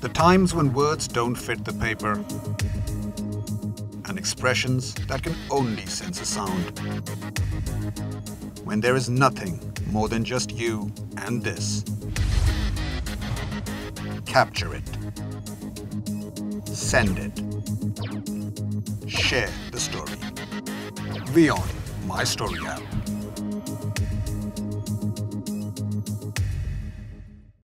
The times when words don't fit the paper. And expressions that can only sense a sound. When there is nothing more than just you and this. Capture it. Send it. Share the story. WION my story app.